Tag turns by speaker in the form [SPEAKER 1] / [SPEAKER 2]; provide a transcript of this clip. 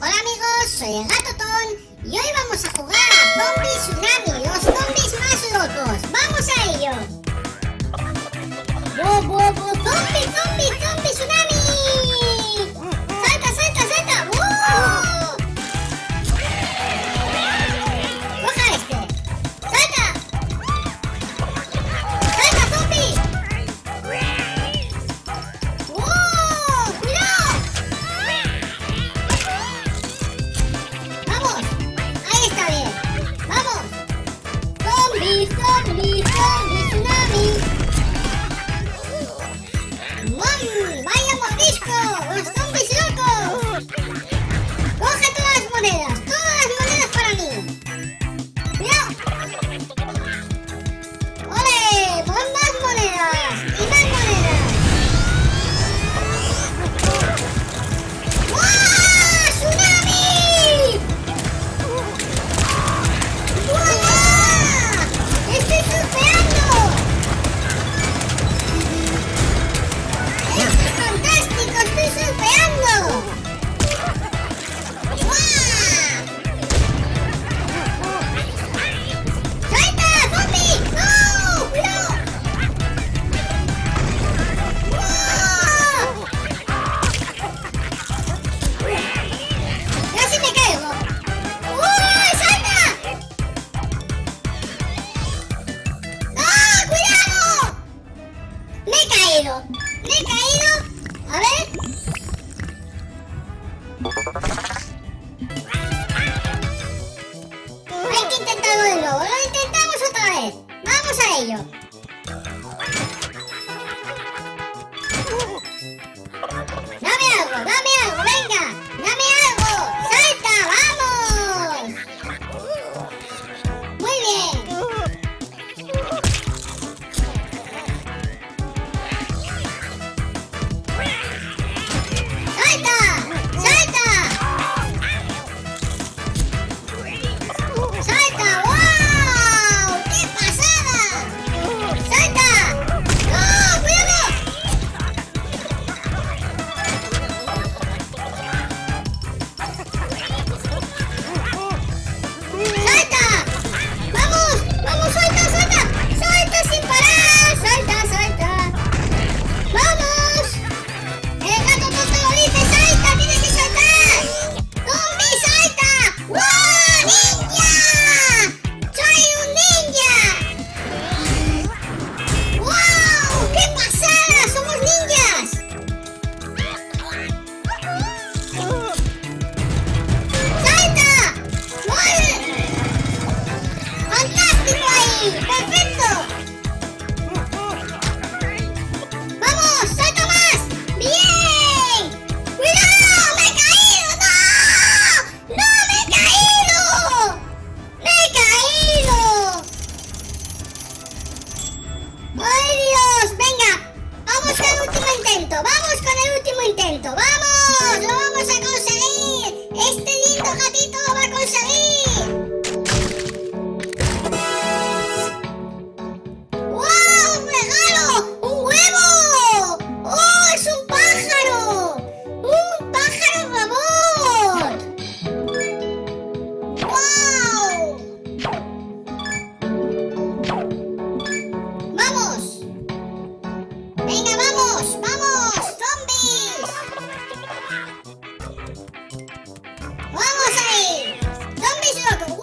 [SPEAKER 1] Hola amigos, soy el Gato Ton y hoy vamos a jugar a Zombie Tsunami, los zombies más locos. ¡Vamos a ello! caído. Me he caído. A ver. Hay que intentarlo de nuevo. Lo intentamos otra vez. Vamos a ello. ¡Vamos con el último intento! ¡Vamos! ¡Lo vamos a conseguir! 必须要给。